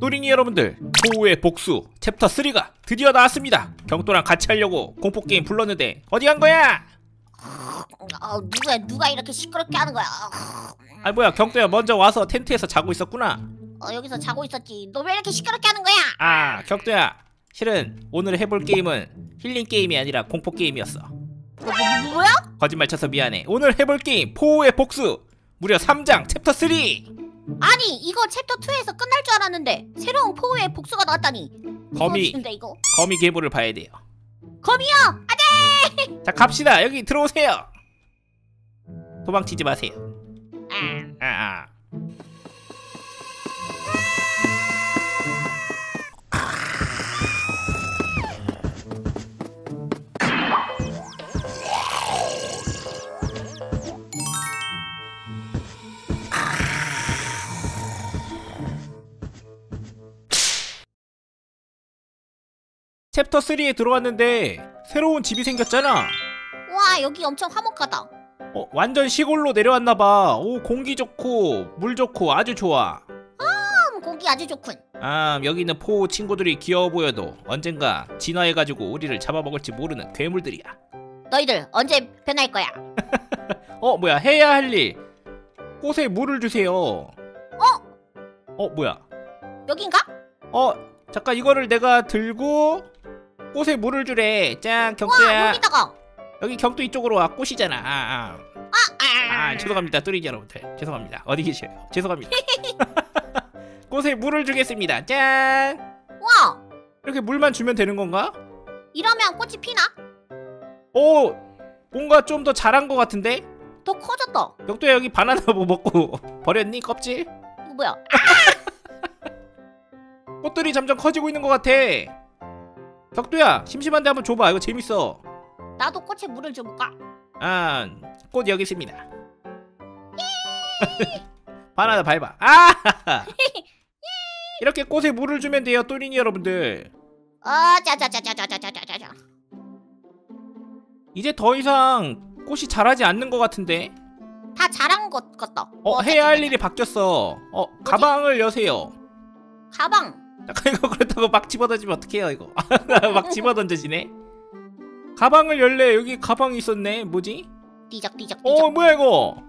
또린이 여러분들 포우의 복수 챕터 3가 드디어 나왔습니다 경도랑 같이 하려고 공포게임 불렀는데 어디 간 거야? 어, 누가 누가 이렇게 시끄럽게 하는 거야? 아 뭐야 경도야 먼저 와서 텐트에서 자고 있었구나 어, 여기서 자고 있었지. 너 왜 이렇게 시끄럽게 하는 거야? 아 경도야 실은 오늘 해볼 게임은 힐링 게임이 아니라 공포 게임이었어 뭐, 뭐, 뭐야? 거짓말 쳐서 미안해 오늘 해볼 게임 포우의 복수 무려 3장 챕터 3 아니 이거 챕터 2에서 끝날 줄 알았는데 새로운 포우의 복수가 나왔다니. 거미 무서워지는데 이거. 거미 계보를 봐야 돼요 거미요. 아재. 자 갑시다 여기 들어오세요 도망치지 마세요 아, 아, 아. 챕터 3에 들어왔는데 새로운 집이 생겼잖아. 와 여기 엄청 화목하다. 어, 완전 시골로 내려왔나봐. 오, 공기 좋고, 물 좋고, 아주 좋아. 음, 공기 아주 좋군. 아, 여기 있는 포우 친구들이 귀여워 보여도 언젠가 진화해가지고 우리를 잡아먹을지 모르는 괴물들이야. 너희들 언제 변할 거야? 어, 뭐야, 해야 할 일. 꽃에 물을 주세요. 어? 어, 뭐야. 여긴가? 어, 잠깐 이거를 내가 들고 꽃에 물을 주래. 짠, 와 경두야. 여기다가. 여기 경두 이쪽으로 와. 꽃이잖아. 아, 아. 아, 아 죄송합니다 뚜리지 여러분들 죄송합니다 어디 계셔요 죄송합니다 꽃에 물을 주겠습니다 짠와 이렇게 물만 주면 되는 건가? 이러면 꽃이 피나? 오 뭔가 좀더 잘한 것 같은데? 더 커졌다. 격도야 여기 바나나 뭐 먹고 버렸니 껍질? 이거 뭐야? 꽃들이 점점 커지고 있는 것 같아 격도야 심심한데 한번 줘봐. 이거 재밌어. 나도 꽃에 물을 줘볼까? 아꽃 여기 있습니다. 바나나 밟아. 아! 이렇게 꽃에 물을 주면 돼요 또린이 여러분들. 어, 짜자자자자자자자자. 이제 더 이상 꽃이 자라지 않는 것 같은데? 다 잘한 것 같다. 어 해야 할 일이 바뀌었어. 어 가방을 여세요. 가방. 잠깐 이거 그렇다고 막 집어던지면 어떡해요 이거 막 집어던져지네 가방을 열래 여기 가방이 있었네 뭐지? 띠적 띠적 띠적. 어 뭐야 이거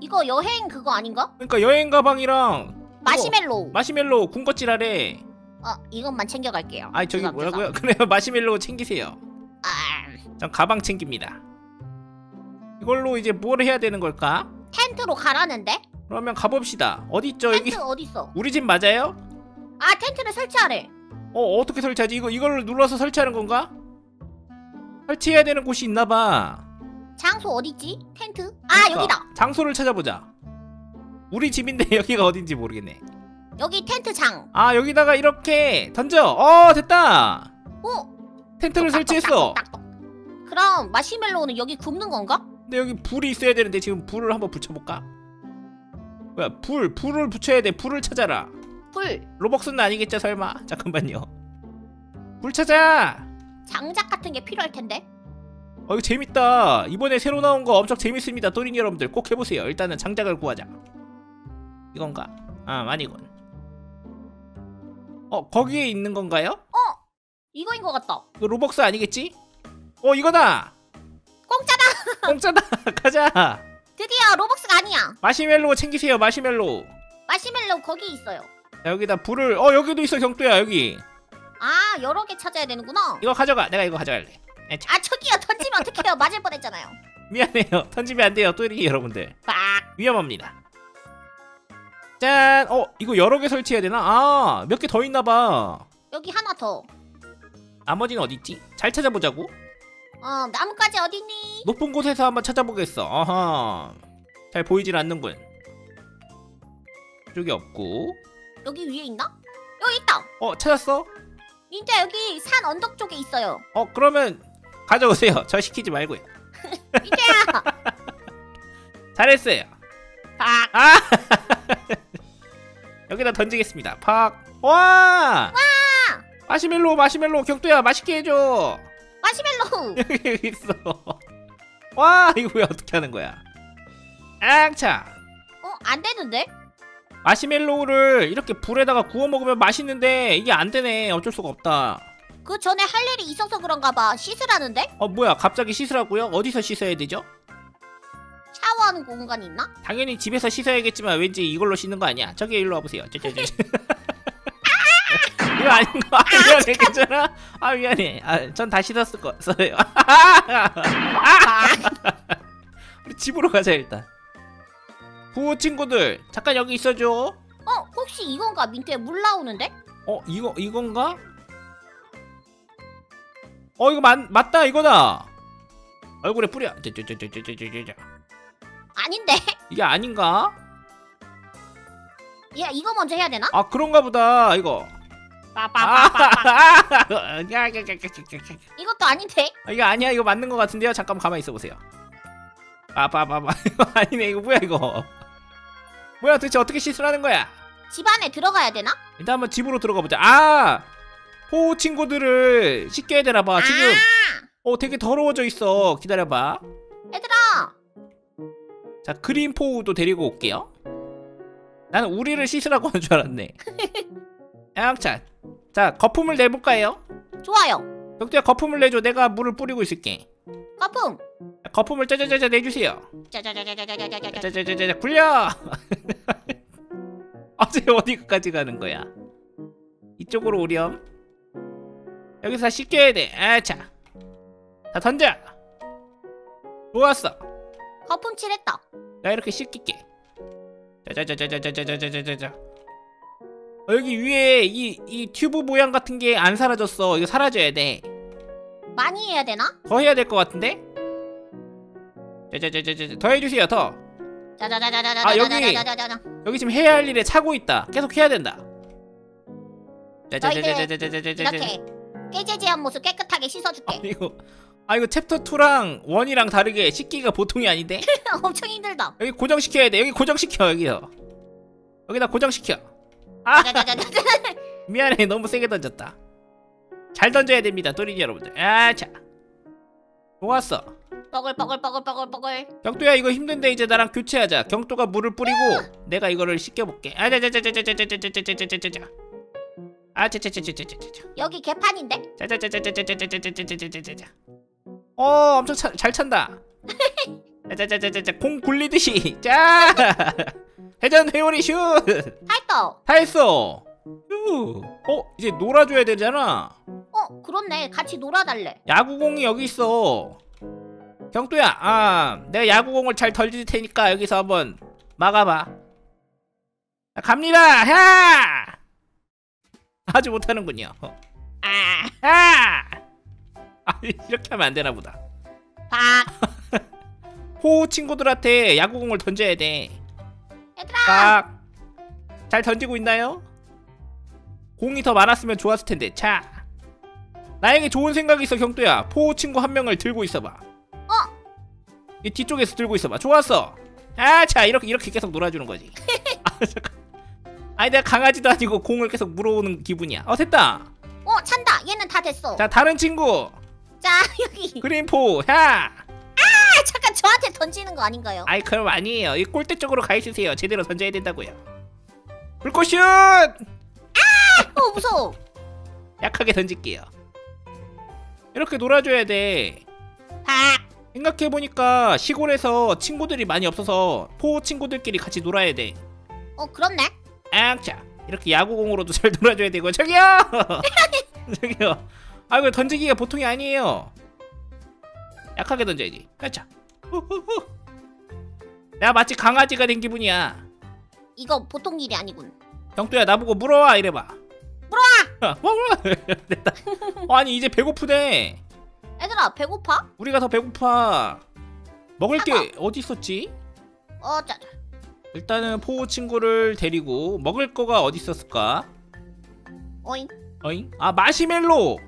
이거 여행 그거 아닌가? 그러니까 여행 가방이랑 마시멜로우. 마시멜로 군것질 하래 어, 이것만 챙겨갈게요. 아니 저기 뭐라고요? 그래요 마시멜로 챙기세요. 아, 전 가방 챙깁니다 이걸로 이제 뭘 해야 되는 걸까? 텐트로 가라는데? 그러면 가봅시다 어디 있죠 여기 텐트 어디 있어? 우리 집 맞아요? 아, 텐트를 설치하래. 어 어떻게 설치하지? 이거 이걸 눌러서 설치하는 건가? 설치해야 되는 곳이 있나봐. 장소 어디 있지? 텐트? 아, 여기다. 장소를 찾아보자. 우리 집인데 여기가 어딘지 모르겠네. 여기 텐트 장. 아 여기다가 이렇게 던져. 어 됐다. 오, 텐트를 설치했어. 그럼 마시멜로우는 여기 굽는 건가? 근데 여기 불이 있어야 되는데 지금 불을 한번 붙여볼까? 뭐야 불 불을 붙여야 돼. 불을 찾아라. 불, 로벅스는 아니겠죠 설마? 잠깐만요. 불 찾아. 장작 같은 게 필요할 텐데. 어 이거 재밌다. 이번에 새로 나온 거 엄청 재밌습니다. 또린이 여러분들 꼭 해보세요. 일단은 장작을 구하자. 이건가? 아 아니군. 어 거기에 있는 건가요? 이거인 것 같다. 이거 로벅스 아니겠지? 어 이거다. 공짜다. 공짜다. 가자. 드디어 로벅스가 아니야. 마시멜로 챙기세요. 마시멜로. 마시멜로우 거기 있어요. 자, 여기다 불을. 어 여기도 있어 경도야 여기. 아, 여러 개 찾아야 되는구나. 이거 가져가. 내가 이거 가져갈래. 에, 아, 저기요. 던지면 어떡해요. 맞을 뻔했잖아요. 미안해요. 던지면 안 돼요. 또린이 여러분들. 빡. 위험합니다. 짠. 어 이거 여러 개 설치해야 되나? 아 몇 개 더 있나봐. 여기 하나 더. 나머지는 어디 있지? 잘 찾아보자고. 어, 나뭇가지 어딨니? 높은 곳에서 한번 찾아보겠어. 어허. 잘 보이질 않는군. 이쪽에 없고. 여기 위에 있나? 여기 있다. 어 찾았어? 진짜 여기 산 언덕 쪽에 있어요. 어 그러면 가져오세요. 저 시키지 말고요. 민재야. 잘했어요. 빡. 아 여기다 던지겠습니다. 팍. 와. 마시멜로 마시멜로 격도야 맛있게 해줘. 마시멜로우. 여기 있어. 와 이거 왜 어떻게 하는 거야? 앙차. 어, 안 되는데? 마시멜로우를 이렇게 불에다가 구워 먹으면 맛있는데 이게 안 되네. 어쩔 수가 없다. 그 전에 할 일이 있어서 그런가 봐. 씻으라는데? 어 뭐야 갑자기 씻으라고요? 어디서 씻어야 되죠? 샤워하는 공간 있나? 당연히 집에서 씻어야겠지만 왠지 이걸로 씻는 거 아니야? 저기 일로 와보세요. 저저저. 이거 아닌 거. 아, 미안해 괜찮아? 아 미안해. 아, 전 다 씻었을 거어요. 우리 집으로 가자 일단. 부호 친구들 잠깐 여기 있어줘. 어, 혹시 이건가? 민트에 물 나오는데? 어 이거 이건가? 어 이거 맞 맞다 이거다. 얼굴에 뿌려. 아닌데? 이게 아닌가? 야, 이거 먼저 해야 되나? 아 그런가 보다 이거. 빠빠빠빠빠. 아, 이것도 아닌데? 이거 아니야 이거 맞는 것 같은데요 잠깐 가만히 있어 보세요 아빠빠빠 이거 아니네 이거 뭐야 이거 뭐야 도대체 어떻게 씻으라는 거야? 집 안에 들어가야 되나? 일단 한번 집으로 들어가 보자. 아! 호우 친구들을 씻겨야 되나 봐 지금. 아! 어 되게 더러워져 있어. 기다려 봐. 얘들아! 자 그린 포우도 데리고 올게요. 나는 우리를 씻으라고 한 줄 알았네. 양찬 자 거품을 내볼까요? 좋아요. 덕두야 거품을 내줘. 내가 물을 뿌리고 있을게. 거품. 자, 거품을 짜자자자 내주세요. 짜자자자자자자자자. 짜자자자자 굴려! 어제 어디까지 가는 거야? 이쪽으로 오렴. 여기서 다 씻겨야 돼. 아차. 다 던져! 좋았어. 거품 칠했다. 나 이렇게 씻길게. 짜자자자자자자자자자자 어, 여기 위에 이, 이 튜브 모양 같은 게 안 사라졌어. 이거 사라져야 돼. 많이 해야 되나? 더 해야 될 것 같은데 짜자자자자 더 해주세요 더 아, 여기. 여기 지금 해야 할 일에 차고 있다. 계속 해야 된다. 짜자자자자자자자자자. 이렇게 깨재재한 모습 깨끗하게 씻어줄게. 이거 아 이거 챕터 2랑 1이랑 다르게 씻기가 보통이 아닌데? 엄청 힘들다. 여기 고정시켜야 돼. 여기 고정시켜 여기서. 여기다 고정시켜. 아. 미안해 너무 세게 던졌다. 잘 던져야 됩니다 또린이 여러분들. 아자. 좋았어. 뻐글 뻐글 뻐글 뻐글 뻐글. 경도야 이거 힘든데 이제 나랑 교체하자. 경도가 물을 뿌리고 내가 이거를 씻겨볼게. 아자자자자자자자자자자자자자. 아자자자자자자자. 여기 개판인데? 짜자자자자자자자자자자자자. 어, 엄청 차, 잘 찬다. 짜자자자자자 공 굴리듯이. 자. 회전 회오리 슛. 다 했어. 휴. 어, 이제 놀아줘야 되잖아. 어, 그렇네. 같이 놀아달래. 야구공이 여기 있어. 경도야, 아, 내가 야구공을 잘 던질 테니까 여기서 한번 막아봐. 자, 갑니다. 야! 아주 못하는군요. 아, 아! 아, 이렇게 하면 안 되나 보다. 박. 호우 친구들한테 야구공을 던져야 돼. 얘들아. 딱. 잘 던지고 있나요? 공이 더 많았으면 좋았을 텐데. 자. 나에게 좋은 생각이 있어, 경도야. 포우 친구 한 명을 들고 있어봐. 어. 이 뒤쪽에서 들고 있어봐. 좋았어. 아, 자, 이렇게 이렇게 계속 놀아주는 거지. 아, 잠깐. 아니 내가 강아지도 아니고 공을 계속 물어오는 기분이야. 어 됐다. 어, 찬다. 얘는 다 됐어. 자 다른 친구 자, 여기. 그린포. 야. 아, 잠깐 저한테 던지는 거 아닌가요? 아이 그럼 아니에요. 이 골대 쪽으로 가 있으세요. 제대로 던져야 된다고요. 불꽃슛! 어, 무서워. 약하게 던질게요. 이렇게 놀아줘야 돼. 박. 생각해보니까 시골에서 친구들이 많이 없어서 포 친구들끼리 같이 놀아야 돼. 어, 그렇네. 앙차 이렇게 야구공으로도 잘 놀아줘야 되고. 저기요! 저기요. 아이고 던지기가 보통이 아니에요. 약하게 던져야지. 아차 후후후. 내가 마치 강아지가 된 기분이야. 이거 보통 일이 아니군. 경도야 나보고 물어와 이래봐. 물어와! 물어와 됐다. 어, 아니 이제 배고프대 얘들아, 배고파? 우리가 더 배고파 먹을 게 어디 있었지? 어, 자, 자. 일단은 포 친구를 데리고 먹을 거가 어디 있었을까? 어잉. 어잉? 아 마시멜로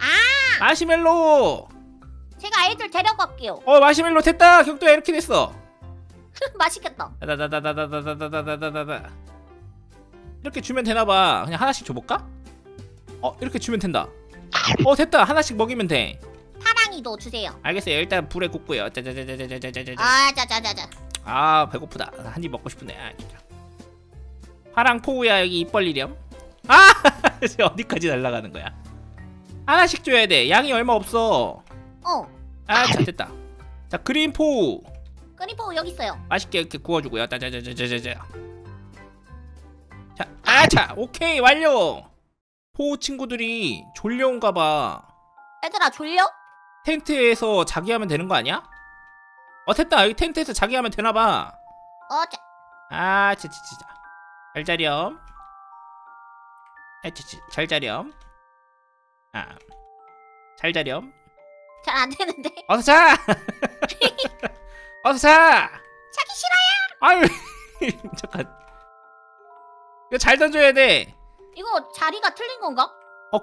아, 마시멜로 제가 애들 데려갈게요. 어 마시멜로 됐다 격도야 이렇게 됐어 맛있겠다. 다다다다다다다다다다다다 이렇게 주면 되나봐 그냥 하나씩 줘볼까? 어 이렇게 주면 된다 어 됐다 하나씩 먹이면 돼 파랑이도 주세요 알겠어요 일단 불에 굽고요 짜자자자자자자자아 아 배고프다 한 입 먹고 싶은데 아 진짜 파랑 포우야 여기 입 벌리렴 아 어디까지 날아가는 거야 하나씩 줘야 돼 양이 얼마 없어 어아 됐다 자 그린 포우 그린 포우 여기 있어요 맛있게 이렇게 구워주고요 짜자자자자자자 자 아차 오케이 완료 포우 친구들이 졸려온가 봐. 얘들아 졸려? 텐트에서 자기 하면 되는 거 아니야? 어 됐다. 여기 텐트에서 자기 하면 되나 봐. 어자 아 치치치자. 잘 자렴. 잘 자렴. 아잘 자렴. 잘 안 되는데. 어서 자! 어서 자! 자기 싫어요. 아유 잠깐. 이거 잘 던져야 돼어 이거 자리가 틀린 건가?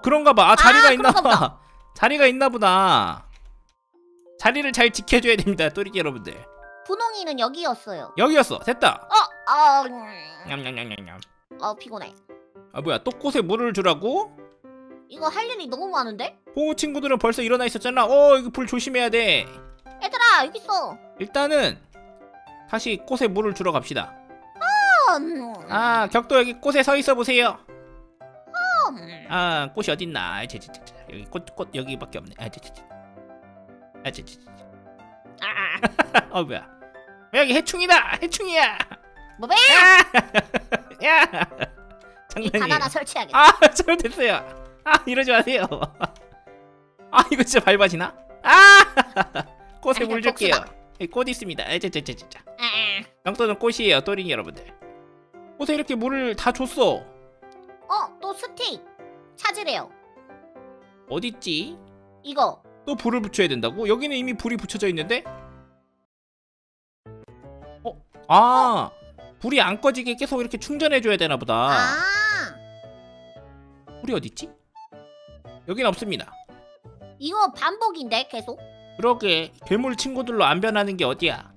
그런가 봐 아 자리가 아, 있나 봐. 자리가 있나 보다. 자리를 잘 지켜줘야 됩니다 또리기 여러분들. 분홍이는 여기였어요. 여기였어. 됐다. 어, 어, 음. 냠냠냠냠냠. 어 피곤해. 아 뭐야. 또 꽃에 물을 주라고? 이거 할 일이 너무 많은데? 보호 친구들은 벌써 일어나 있었잖아. 어 이거 불 조심해야 돼. 얘들아 여기 있어. 일단은 다시 꽃에 물을 주러 갑시다. 음. 아 격도 여기 꽃에 서 있어 보세요. 음. 아 꽃이 어딨나? 아, 제, 제, 제, 제. 여기 꽃, 꽃 여기밖에 없네. 아, 제, 제, 제. 아, 제, 제, 제. 아, 어 뭐야. 여기 해충이다! 해충이야? 아! 야! 이 장난이에요. 바나나 설치하겠다. 아 잘못했어요. 아 이러지 마세요. 아 이거 진짜 밟아지나? 아! 꽃에 물 줄게요. 여기 꽃 있습니다. 에제제 제제 아, 영도는 꽃이에요 또린이 여러분들. 꽃에 이렇게 물을 다 줬어 찾으래요. 어딨지? 이거. 또 불을 붙여야 된다고? 여기는 이미 불이 붙여져 있는데? 어아! 불이 안 꺼지게 계속 이렇게 충전해 줘야 되나 보다. 아, 불이 어딨지? 여긴 없습니다. 이거 반복인데 계속. 그러게. 괴물 친구들로 안 변하는 게 어디야?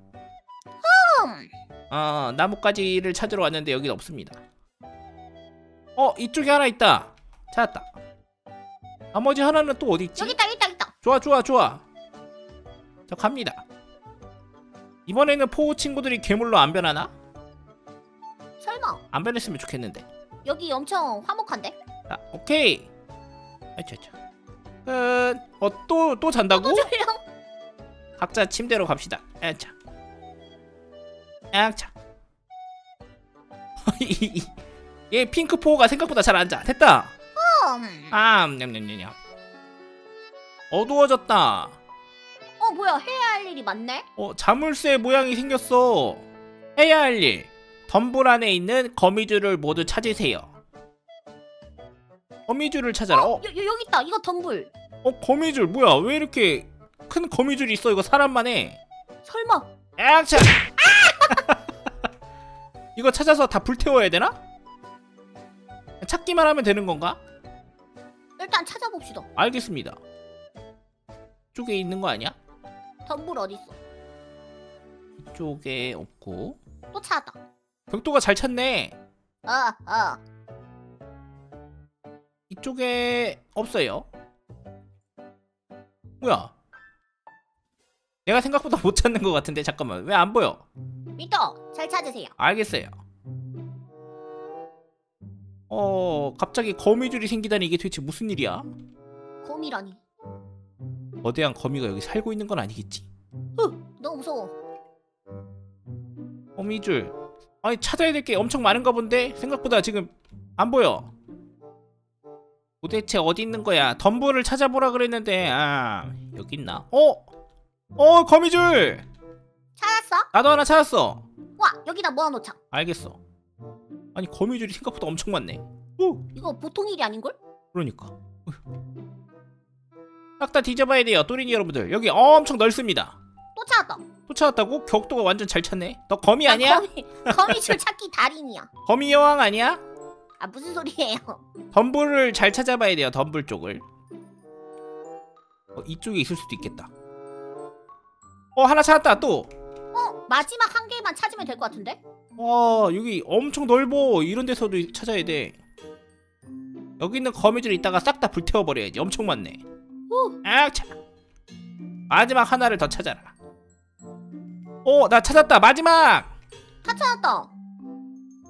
음, 어 나뭇가지를 찾으러 왔는데 여긴 없습니다. 어 이쪽에 하나 있다 찾았다. 나머지 하나는 또 어디 있지? 여기 있다, 여기 있다, 여기 있다. 좋아 좋아 좋아. 저 갑니다. 이번에는 포우 친구들이 괴물로 안 변하나? 설마. 안 변했으면 좋겠는데. 여기 엄청 화목한데? 자 오케이. 아차차. 끝어또 또 잔다고? 또 졸려? 각자 침대로 갑시다. 아차. 아차. 얘 핑크 포우가 생각보다 잘 앉아. 됐다 음. 아 냠냠냠냠 어두워졌다 어, 뭐야? 해야 할 일이 많네. 어 자물쇠 모양이 생겼어 해야 할 일 덤불 안에 있는 거미줄을 모두 찾으세요 거미줄을 찾아라 어, 어, 여, 여, 여기 있다. 이거 덤불. 어 거미줄 뭐야 왜 이렇게 큰 거미줄이 있어 이거 사람만 해 설마 액차 이거 찾아서 다 불태워야 되나? 찾기만 하면 되는 건가? 일단 찾아봅시다. 알겠습니다 이쪽에 있는 거 아니야? 덤불 어디 있어? 이쪽에 없고 또 찾았다. 벽도가 잘 찾네 어, 어. 이쪽에 없어요 뭐야 내가 생각보다 못 찾는 것 같은데 잠깐만 왜 안 보여 미터 잘 찾으세요. 알겠어요 어 갑자기 거미줄이 생기다니 이게 도대체 무슨 일이야? 곰이라니. 거대한 거미가 여기 살고 있는 건 아니겠지? 너무 무서워. 거미줄. 아니 찾아야 될 게 엄청 많은가 본데? 생각보다 지금 안 보여. 도대체 어디 있는 거야? 덤불을 찾아보라 그랬는데. 아 여기 있나? 어? 어 거미줄! 찾았어? 나도 하나 찾았어. 와, 여기다 모아놓자. 알겠어 아니 거미줄이 생각보다 엄청 많네 오 이거 보통 일이 아닌걸? 그러니까 싹다 뒤져봐야 돼요 또린이 여러분들 여기 엄청 넓습니다 또 찾았다. 또 찾았다고? 격도가 완전 잘 찾네 너 거미 난 아니야? 거미, 거미줄 찾기 달인이야. 거미 여왕 아니야? 아 무슨 소리예요? 덤불을 잘 찾아봐야 돼요 덤불 쪽을 어, 이쪽에 있을 수도 있겠다 어 하나 찾았다 또 어 마지막 한 개만 찾으면 될 것 같은데? 와 여기 엄청 넓어. 이런 데서도 찾아야 돼. 여기 있는 거미줄 이따가 싹 다 불태워버려야지. 엄청 많네. 후. 아차 마지막 하나를 더 찾아라. 어나 찾았다. 마지막! 다 찾았다.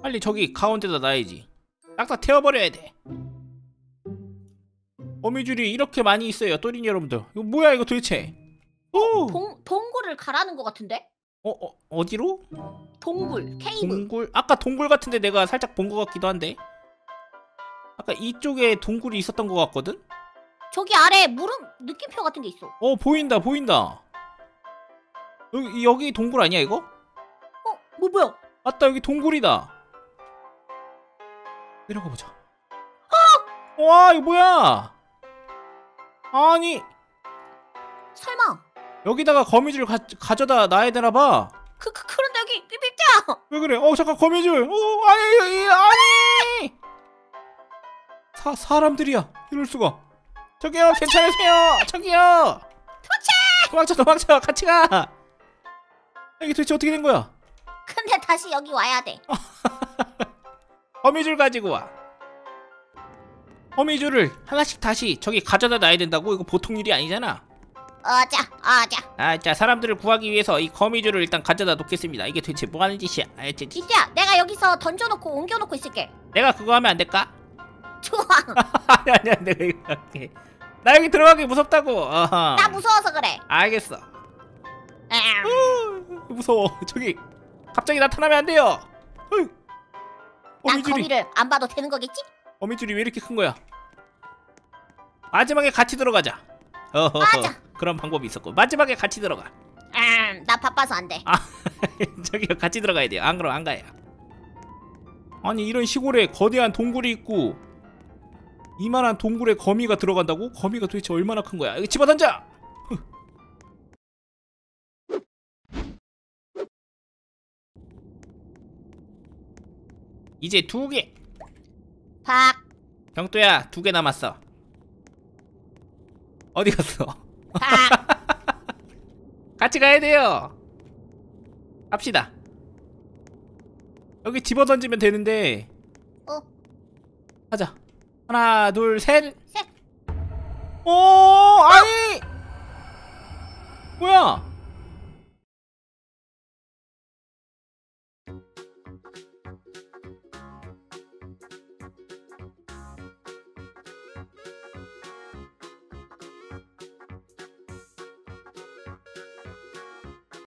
빨리 저기 가운데다 놔야지. 딱딱 태워버려야 돼. 거미줄이 이렇게 많이 있어요. 또린 여러분들. 이거 뭐야 이거 도대체? 오! 동 동굴을 가라는 것 같은데? 어, 어 어디로? 동굴 케이브. 동굴 아까 동굴 같은데 내가 살짝 본 것 같기도 한데 아까 이쪽에 동굴이 있었던 것 같거든? 저기 아래 물음 느낌표 같은 게 있어. 어 보인다 보인다 여기 여기 동굴 아니야 이거? 어, 뭐 뭐야? 맞다 여기 동굴이다 내려가 보자 와 이거 뭐야 아니 여기다가 거미줄 가, 가져다 놔야 되나 봐. 그, 그 그런데 여기 삐삐삐야. 왜 그래? 어 잠깐 거미줄. 어 아니 이- 아니! 사, 사람들이야. 이럴 수가. 저기요 괜찮으세요? 저기요! 도망쳐 도망쳐. 같이 가! 이게 도대체 어떻게 된 거야? 근데 다시 여기 와야 돼. 거미줄 가지고 와. 거미줄을 하나씩 다시 저기 가져다 놔야 된다고? 이거 보통 일이 아니잖아. 어자 어자. 아, 자 사람들을 구하기 위해서 이 거미줄을 일단 가져다 놓겠습니다. 이게 도대체 뭐 하는 짓이야? 알지? 이때야 내가 여기서 던져놓고 옮겨놓고 있을게. 내가 그거 하면 안 될까? 좋아. 아니 아니야, 내가 이거 할게. 나 여기 들어가기 무섭다고. 어허. 나 무서워서 그래. 알겠어. 음. 우, 무서워. 저기 갑자기 나타나면 안 돼요. 어이. 난 거미를 안 봐도 되는 거겠지? 거미줄이 왜 이렇게 큰 거야? 마지막에 같이 들어가자. 어허허. 맞아. 그런 방법이 있었고 마지막에 같이 들어가. 음, 나 바빠서 안 돼. 저기요 같이 들어가야 돼요. 안 그럼 안 가요. 아니 이런 시골에 거대한 동굴이 있고 이만한 동굴에 거미가 들어간다고? 거미가 도대체 얼마나 큰 거야? 여기 집어 던져! 흐. 이제 두 개. 박, 경도야 두 개 남았어. 어디 갔어? 박. 같이 가야 돼요. 갑시다. 여기 집어 던지면 되는데. 어. 가자. 하나, 둘, 셋. 셋. 오, 아니. 뭐야?